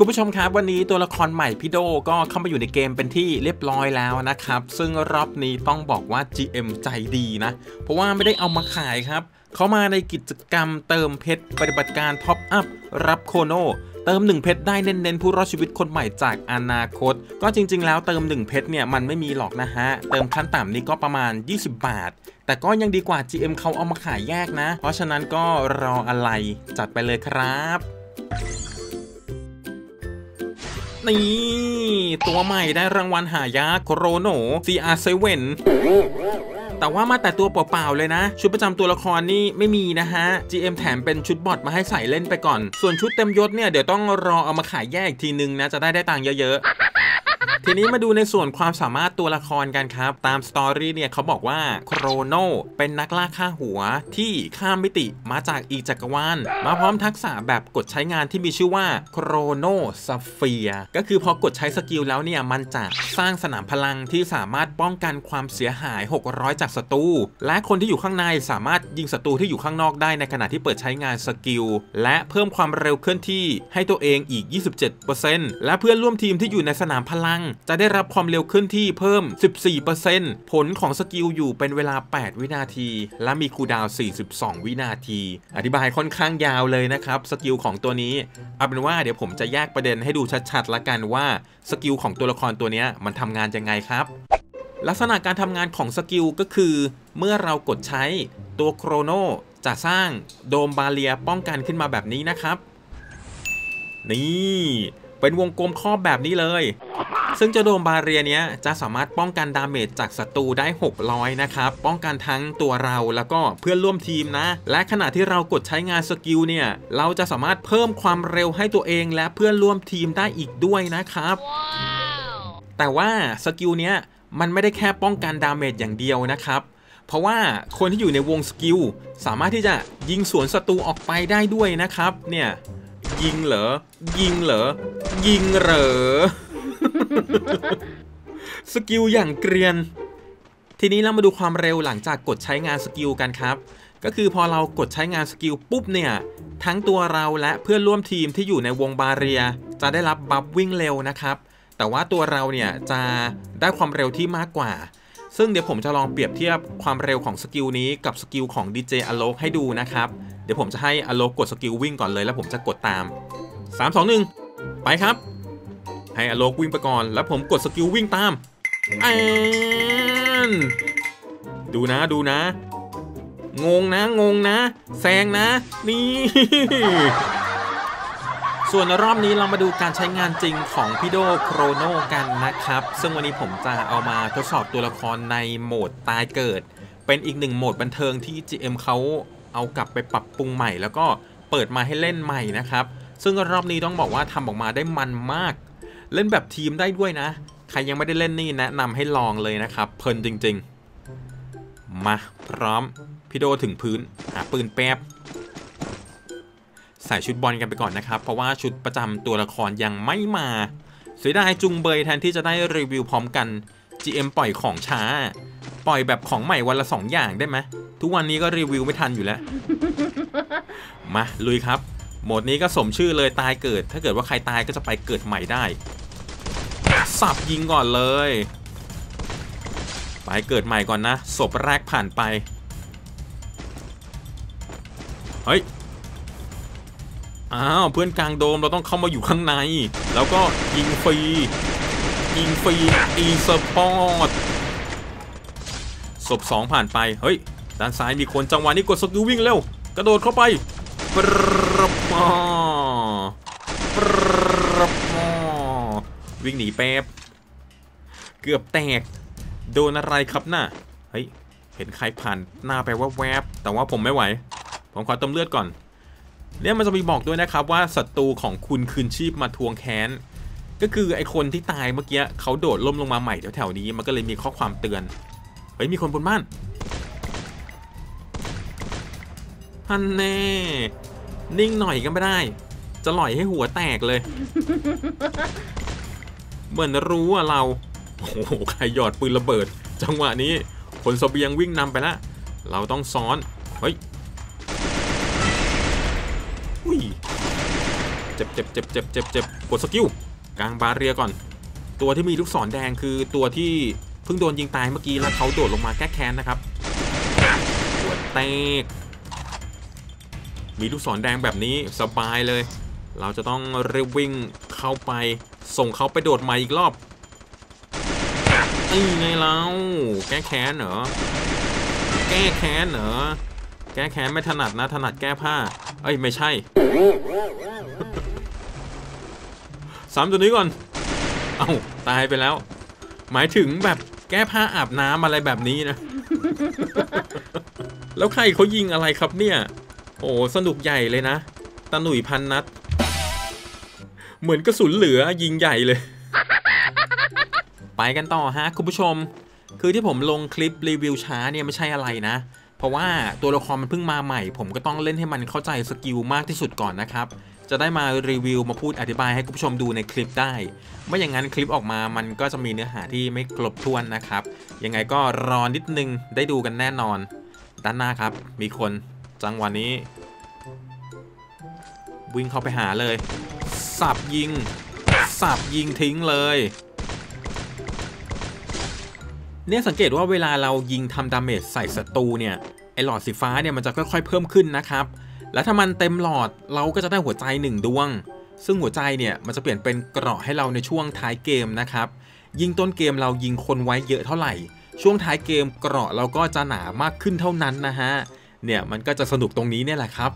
คุณผู้ชมครับวันนี้ตัวละครใหม่พี่โดก็เข้ามาอยู่ในเกมเป็นที่เรียบร้อยแล้วนะครับ ซึ่งรอบนี้ต้องบอกว่า GM ใจดีนะ เพราะว่าไม่ได้เอามาขายครับ เขามาในกิจกรรมเติมเพชรปฏิบัติการท็อปอัพรับโคโนเติม 1 เพชรได้เน้นๆผู้รอดชีวิตคนใหม่จากอนาคต ก็จริง ๆ แล้วเติม 1 เพชรเนี่ยมันไม่มีหรอกนะฮะ เติมขั้นต่ำนี่ก็ประมาณ 20 บาท แต่ก็ยังดีกว่า GM เขาเอามาขายแยกนะ เพราะฉะนั้นก็รออะไรจัดไปเลยครับ นี่ ตัวใหม่ได้รางวัลหายากโครโน CR7 แต่ว่ามาแต่ตัวเปล่าๆเลยนะ ชุดประจำตัวละครนี่ไม่มีนะฮะ GM แถมเป็นชุดบอทมาให้ใส่เล่นไปก่อน ส่วนชุดเต็มยศเนี่ยเดี๋ยวต้องรอเอามาขายแยกอีกทีนึงนะจะได้ได้ตังค์เยอะๆ ทีนี้มาดูในส่วนความสามารถตัวละครกันครับ ตามสตอรี่เนี่ยเขาบอกว่าโครโนเป็นนักล่าฆ่าหัวที่ข้ามมิติมาจากอีกจักรวาลมาพร้อมทักษะแบบกดใช้งานที่มีชื่อว่า Chronosphere ก็คือพอกดใช้ skill แล้วเนี่ยมันจะสร้างสนามพลังที่สามารถป้องกันความเสียหาย 600 จากศัตรูและคนที่อยู่ข้างในสามารถยิงศัตรูที่อยู่ข้างนอกได้ในขณะที่เปิดใช้งาน skill และเพิ่มความเร็วเคลื่อนที่ให้ตัวเองอีก 27%และเพื่อนร่วมทีมที่อยู่ในสนามพลังจะได้รับความเร็วเคลื่อนที่เพิ่ม 14%ผลของ skill อยู่เป็นเวลา 8 วินาที และมี cooldown 42 วินาที อธิบายค่อนข้างยาวเลยนะครับ skill ของตัวนี้ เอาเป็นว่าเดี๋ยวผมจะแยกประเด็นให้ดูชัดๆละกันว่า skill ของตัวละครตัวนี้มันทำงานยังไงครับลักษณะการทำงานของ skill ก็คือ เมื่อเรากดใช้ตัว Chrono จะสร้างโดม barrier ป้องกันขึ้นมาแบบนี้นะครับ นี่ เป็นวงกลมครอบแบบนี้เลย ซึ่งเจ้าโดม barrier เนี้ยจะสามารถป้องกัน damage จากศัตรูได้ 600 นะครับ ป้องกันทั้งตัวเราแล้วก็เพื่อนร่วมทีมนะ และขณะที่เรากดใช้งาน skill เนี่ย เราจะสามารถเพิ่มความเร็วให้ตัวเองและเพื่อนร่วมทีมได้อีกด้วยนะครับแต่ว่า skill เนี้ยมันไม่ได้แค่ป้องกัน damage อย่างเดียวนะครับเพราะว่าคนที่อยู่ในวง skillสามารถที่จะยิงสวนศัตรูออกไปได้ด้วยนะครับ เนี่ย ยิงเหรอ ยิงเหรอ ยิงเหรอ skill อย่างเกรียน ทีนี้เรามาดูความเร็วหลังจากกดใช้งาน skill กันครับ ก็คือพอเรากดใช้งาน skill ปุ๊บเนี่ยทั้งตัวเราและเพื่อนร่วมทีมที่อยู่ในวง barrier จะได้รับ buff วิ่งเร็วนะครับ แต่ว่าตัวเราเนี่ยจะได้ความเร็วที่มากกว่า ซึ่งเดี๋ยวผมจะลองเปรียบเทียบความเร็วของสกิลนี้กับสกิลของ DJ a l o ให้ดูนะครับ เดี๋ยวผมจะให้ a l o กดสกิลวิ่งก่อนเลยแล้วผมจะกดตาม 3 2 1 ไปครับ ให้ a l o k วิ่งไปก่อน แล้วผมกด skill วิ่งตามแอนดูนะดูนะ งงนะงงนะแซงนะ นี่ ส่วนรอบนี้เรามาดูการใช้งานจริงของพี่โดโครโนกันนะครับ ซึ่งวันนี้ผมจะเอามาทดสอบตัวละครในโหมดตายเกิด เป็นอีกหนึ่งโหมดบันเทิงที่ GM เขาเอากลับไปปรับปรุงใหม่แล้วก็เปิดมาให้เล่นใหม่นะครับ ซึ่งรอบนี้ต้องบอกว่าทำออกมาได้มันมาก เล่นแบบทีมได้ด้วยนะ ใครยังไม่ได้เล่นนี่แนะนำให้ลองเลยนะครับ เพลินจริง ๆ มาพร้อม พี่โดถึงพื้น หาปืนแป๊บใส่ชุดบอลกันไปก่อนนะครับ เพราะว่าชุดประจำตัวละครยังไม่มาเสียดายจุงเบยแทนที่จะได้รีวิวพร้อมกัน GM ปล่อยของช้า ปล่อยแบบของใหม่วันละ 2 อย่างได้ไหมทุกวันนี้ก็รีวิวไม่ทันอยู่แล้ว มาลุยครับ โหมดนี้ก็สมชื่อเลยตายเกิด ถ้าเกิดว่าใครตายก็จะไปเกิดใหม่ได้ สับยิงก่อนเลย ไปเกิดใหม่ก่อนนะศพแรกผ่านไป เฮ้ย อ้าว เพื่อนกลางโดมเราต้องเข้ามาอยู่ข้างใน แล้วก็ยิงฟรี ยิงฟรีอีสปอร์ตศพสองผ่านไป เฮ้ย ด้านซ้ายมีคนจังหวะนี้กด skill วิ่งเร็ว กระโดดเข้าไปปรปร วิ่งหนีแป๊บ เกือบแตก โดนอะไรครับน่ะ เฮ้ย เห็นใครผ่านหน้าไปว่าแวบ แต่ว่าผมไม่ไหว ผมขอเติมเลือดก่อน เนี่ยมันจะมีบอกด้วยนะครับว่าศัตรูของคุณคืนชีพมาทวงแค้น ก็คือไอคนที่ตายเมื่อกี้เขาโดดล่มลงมาใหม่แถวๆนี้ มันก็เลยมีข้อความเตือน เฮ้ยมีคนบนบ้านฮันแน่ นิ่งหน่อยก็ไม่ได้ จะหล่อยให้หัวแตกเลย เหมือนรู้อะเรา โอ้โหใครหยอดปืนระเบิด จังหวะนี้ผลสเสบียงวิ่งนำไปแล้วเราต้องซ้อน เฮ้ยอุ้ยเจ็บเจ็บเจ็บเจ็บเจ็บเจ็บกดสกิลกลางบาเรียก่อน ตัวที่มีลูกศรแดงคือตัวที่เพิ่งโดนยิงตายเมื่อกี้แล้วเขาโดดลงมาแก้แค้นนะครับหัวเตกมีลูกศรแดงแบบนี้สบายเลย เราจะต้องเรีบวิ่งเข้าไป ส่งเขาไปโดดใหม่อีกรอบนี่ไงเราแก้แค้นเหรอ แก้แค้นเหรอ แก้แค้นไม่ถนัดนะ ถนัดแก้ผ้า เอ้ย ไม่ใช่สามตัวนี้ก่อน เอ้า ตายไปแล้ว หมายถึงแบบแก้ผ้าอาบน้ำอะไรแบบนี้นะ แล้วใครเขายิงอะไรครับเนี่ย โอ้สนุกใหญ่เลยนะตาหนุ่ยพันนัด เหมือนกระสุนเหลือยิงใหญ่เลย ไปกันต่อฮะคุณผู้ชม คือที่ผมลงคลิปรีวิวช้าเนี่ยไม่ใช่อะไรนะ เพราะว่าตัวละครมันเพิ่งมาใหม่ ผมก็ต้องเล่นให้มันเข้าใจสกิลมากที่สุดก่อนนะครับ จะได้มารีวิวมาพูดอธิบายให้คุณผู้ชมดูในคลิปได้ ไม่อย่างนั้นคลิปออกมามันก็จะมีเนื้อหาที่ไม่ครบถ้วนนะครับ ยังไงก็รอนิดนึงได้ดูกันแน่นอน ด้านหน้าครับ มีคนจังหวะนี้วิ่งเข้าไปหาเลย สับยิง สับยิงทิ้งเลย เนี่ยสังเกตว่าเวลาเรายิงทำ damage ใส่ศัตรูเนี่ยไอหลอดสีฟ้าเนี่ยมันจะค่อยๆเพิ่มขึ้นนะครับ แล้วถ้ามันเต็มหลอดเราก็จะได้หัวใจหนึ่งดวง ซึ่งหัวใจเนี่ยมันจะเปลี่ยนเป็นเกราะให้เราในช่วงท้ายเกมนะครับยิงต้นเกมเรายิงคนไว้เยอะเท่าไหร่ ช่วงท้ายเกมเกราะเราก็จะหนามากขึ้นเท่านั้นนะฮะเนี่ยมันก็จะสนุกตรงนี้เนี่ยแหละครับ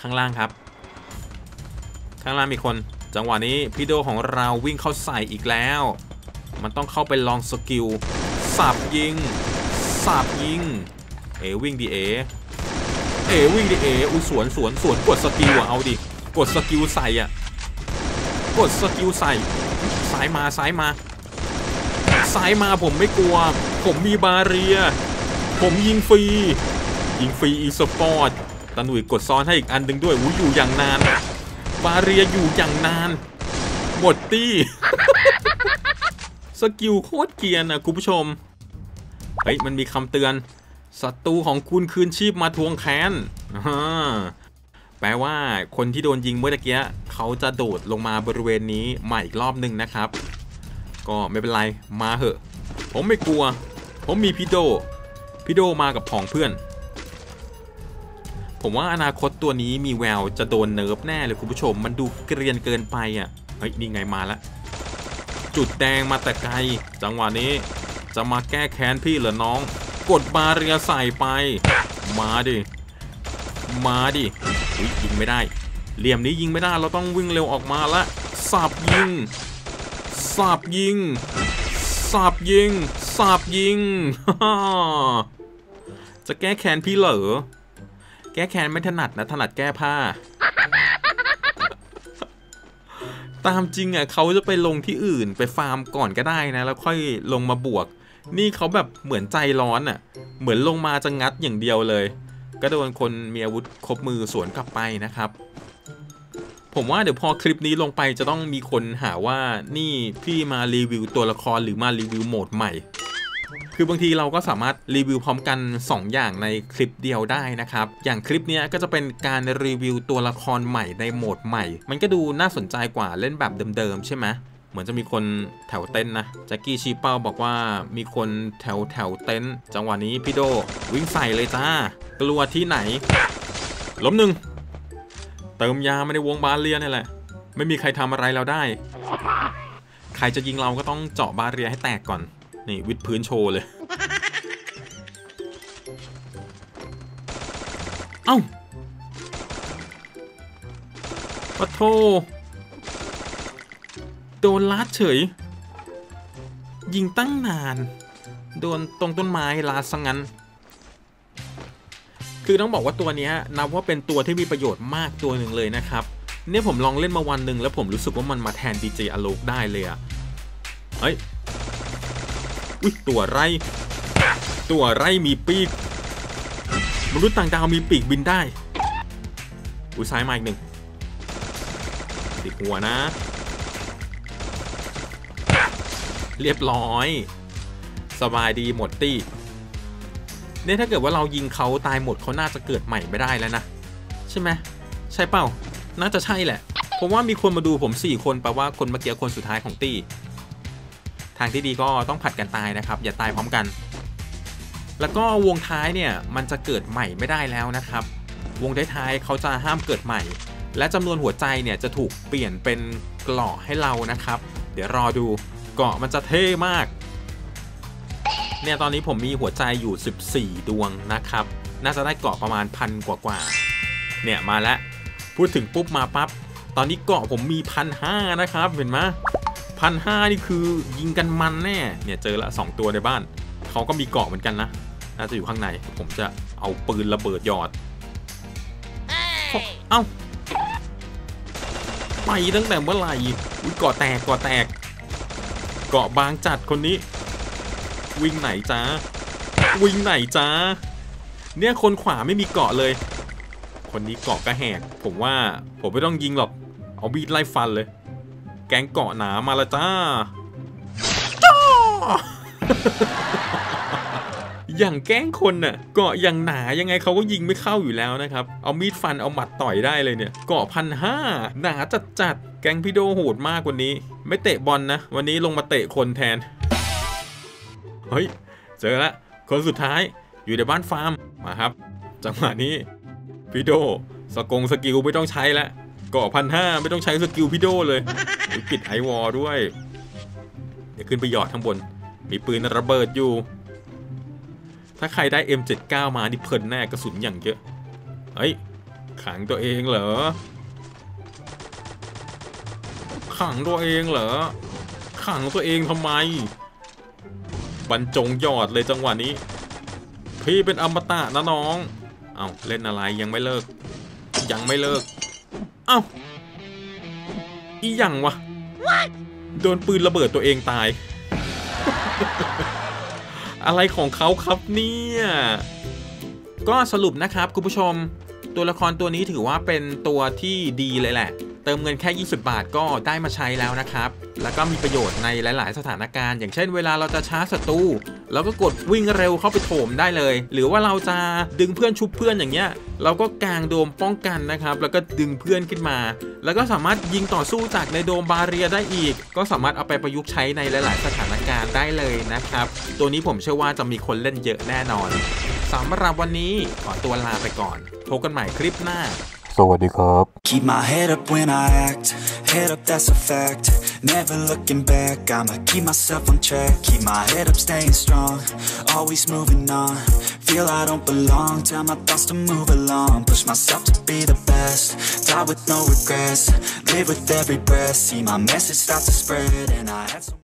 ข้างล่างครับ ข้างล่างมีคน จังหวะนี้พี่โดของเราวิ่งเข้าใส่อีกแล้ว มันต้องเข้าไปลอง skill สับยิงสับยิง เอวิ่งดิเอ เอวิ่งดิเออุสวนสวนสวนกด skill อะเอาดิ กด skill ใส่อะกด skill ใส่ซ้ายมาซ้ายมาซ้ายมาผมไม่กลัว ผมมี barrier ผมยิงฟรี ยิงฟรีอีสปอร์ตตาหนุ่ยกดซ้อนให้อีกอันหนึ่งด้วยอุ้ยอยู่อย่างนาน barrier อยู่อย่างนาน หมดตี้ skill โคตรเกรียนนะคุณผู้ชม เฮ้ย มันมีคำเตือน ศัตรูของคุณคืนชีพมาทวงแค้นแปลว่าคนที่โดนยิงเมื่อตะกี้เขาจะโดดลงมาบริเวณนี้ใหม่อีกรอบหนึ่งนะครับ ก็ไม่เป็นไร มาเหอะ ผมไม่กลัว ผมมีพี่โด พี่โดมากับผองเพื่อน ผมว่าอนาคตตัวนี้มีแววจะโดน nerf แน่เลยคุณผู้ชม มันดูเกรียนเกินไปอะ เฮ้ยนี่ไงมาแล้วจุดแดงมาแต่ไกล จังหวะนี้จะมาแก้แค้นพี่เหรอน้อง กดบาเรียใส่ไป มาดิ มาดิอุ๊ยยิงไม่ได้ เหลี่ยมนี้ยิงไม่ได้ เราต้องวิ่งเร็วออกมาละสับยิงสับยิงสับยิงสับยิง จะแก้แค้นพี่เหรอ แก้แค้นไม่ถนัดนะถนัดแก้ผ้า ตามจริงอะเขาจะไปลงที่อื่นไปฟาร์มก่อนก็ได้นะ แล้วค่อยลงมาบวก นี่เขาแบบเหมือนใจร้อนอะ เหมือนลงมาจะงัดอย่างเดียวเลย ก็โดนคนมีอาวุธครบมือสวนกลับไปนะครับ ผมว่าเดี๋ยวพอคลิปนี้ลงไปจะต้องมีคนหาว่านี่พี่มารีวิวตัวละครหรือมารีวิวโหมดใหม่ คือบางทีเราก็สามารถรีวิวพร้อมกัน 2 อย่างในคลิปเดียวได้นะครับ อย่างคลิปนี้ก็จะเป็นการรีวิวตัวละครใหม่ในโหมดใหม่ มันก็ดูน่าสนใจกว่าเล่นแบบเดิมๆใช่ไหมเหมือนจะมีคนแถวเต็นนะแจ็คกี้ชีเป้าบอกว่ามีคนแถวแถวเต็นจังหวะนี้พี่โดวิ่งใส่เลยจ้ากลัวที่ไหนล้มหนึ่งเติมยามาในวงบาเรียนี่แหละ ไม่มีใครทำอะไรเราได้ ใครจะยิงเราก็ต้องเจาะบาเรียให้แตกก่อน นี่วิดพื้นโชว์เลย เอ้าปะโทโดนลัดเฉย ยิงตั้งนาน โดนตรงต้นไม้ลาดซะงั้นคือต้องบอกว่าตัวนี้นับว่าเป็นตัวที่มีประโยชน์มากตัวหนึ่งเลยนะครับ เนี่ยผมลองเล่นมาวันหนึ่งแล้วผมรู้สึกว่ามันมาแทน DJ อโลกได้เลยอะเฮ้ย อุ้ยตัวไร ตัวไรมีปีก มนุษย์ต่างดาวมีปีกบินได้ อุ้ยซ้ายมาอีกหนึ่งติดหัวนะ เรียบร้อย สบายดีหมดตี้เนี่ยถ้าเกิดว่าเรายิงเขาตายหมดเขาน่าจะเกิดใหม่ไม่ได้แล้วนะ ใช่ไหมใช่เปล่า น่าจะใช่แหละเพราะว่ามีคนมาดูผม 4 คนแปลว่าคนเมื่อกี้คนสุดท้ายของตี ทางที่ดีก็ต้องผัดกันตายนะครับ อย่าตายพร้อมกัน แล้วก็วงท้ายเนี่ยมันจะเกิดใหม่ไม่ได้แล้วนะครับ วงท้ายเขาจะห้ามเกิดใหม่ และจำนวนหัวใจเนี่ยจะถูกเปลี่ยนเป็นเกราะให้เรานะครับ เดี๋ยวรอดูเกาะมันจะเท่มาก เนี่ยตอนนี้ผมมีหัวใจอยู่ 14 ดวงนะครับ น่าจะได้เกาะประมาณพันกว่าๆเนี่ยมาแล้วพูดถึงปุ๊บมาปั๊บตอนนี้เกาะผมมีพันห้านะครับเห็นไหม พันห้านี่คือยิงกันมันแน่ เนี่ยเจอละสองตัวในบ้าน เขาก็มีเกาะเหมือนกันนะ น่าจะอยู่ข้างใน ผมจะเอาปืนระเบิดหยอด เอ้า ไปตั้งแต่เมื่อไหร่อุ๊ยเกาะแตกเกาะแตก เกาะบางจัดคนนี้ วิ่งไหนจ้า วิ่งไหนจ้า เนี่ยคนขวาไม่มีเกาะเลย คนนี้เกาะกระแหก ผมว่าผมไม่ต้องยิงหรอก เอาบีดไล่ฟันเลย แก๊งเกาะหนามาและจ้าจ้าอย่างแกล้งคนน่ะเกาะอย่างหนายังไงเขาก็ยิงไม่เข้าอยู่แล้วนะครับ เอามีดฟันเอาหมัดต่อยได้เลยเนี่ย เกาะพันห้าหนาจัดจัดๆแก๊งพี่โดโหดมากกว่านี้ ไม่เตะบอลนะ วันนี้ลงมาเตะคนแทน เฮ้ย เจอละ คนสุดท้ายอยู่ในบ้านฟาร์มมาครับ จังหวะนี้พี่โดสกงสกิลไม่ต้องใช้แล้วเกราะพันห้าไม่ต้องใช้ skill พี่โดเลยปิด ice wall ด้วย เดี๋ยวขึ้นไปหยอดข้างบน มีปืนระเบิดอยู่ ถ้าใครได้ M79 มานี่เพลินแน่กระสุนอย่างเยอะ เฮ้ย ขังตัวเองเหรอ ขังตัวเองเหรอ ขังตัวเองทำไม บรรจงหยอดเลยจังหวะนี้ พี่เป็นอมตะนะน้อง เอาเล่นอะไรยังไม่เลิก ยังไม่เลิก เอ้า อีหยังวะ โดนปืนระเบิดตัวเองตาย อะไรของเขาครับเนี่ย ก็สรุปนะครับคุณผู้ชม ตัวละครตัวนี้ถือว่าเป็นตัวที่ดีเลยแหละ เติมเงินแค่ 20 บาทก็ได้มาใช้แล้วนะครับ แล้วก็มีประโยชน์ในหลาย ๆ สถานการณ์ อย่างเช่นเวลาเราจะชาร์จศัตรูเราก็กดวิ่งเร็วเข้าไปโถมได้เลย หรือว่าเราจะดึงเพื่อนชุบเพื่อนอย่างเงี้ย เราก็กางโดมป้องกันนะครับ แล้วก็ดึงเพื่อนขึ้นมา แล้วก็สามารถยิงต่อสู้จากในโดมบาเรียได้อีก ก็สามารถเอาไปประยุกต์ใช้ในหลาย ๆ สถานการณ์ได้เลยนะครับ ตัวนี้ผมเชื่อว่าจะมีคนเล่นเยอะแน่นอน สำหรับวันนี้ขอตัวลาไปก่อน พบกันใหม่คลิปหน้า สวัสดีครับ Keep my head up when I act, head up that's a fact. Never looking back, I'ma keep myself on track. Keep my head up, staying strong, always moving on. Feel I don't belong, tell my thoughts to move along. Push myself to be the best, die with no regrets. Live with every breath, see my message start to spread, and I had so